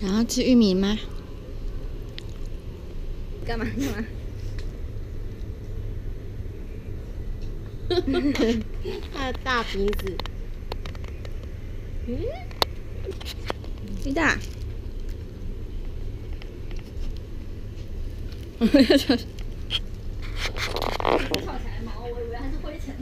想要吃玉米吗？干嘛干嘛？他的大鼻子。嗯，你大。我要跳起来毛，我以为它是灰尘。